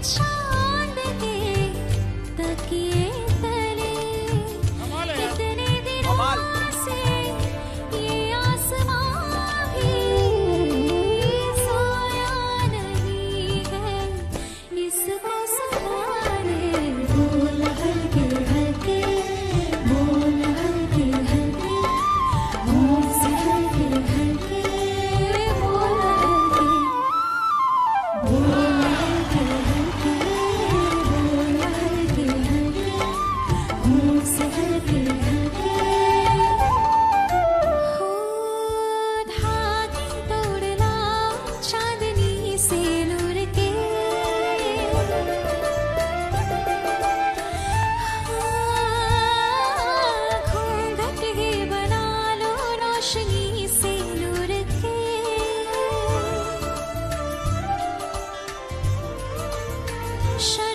minutes. रोशनी से। नूर थे शर्मा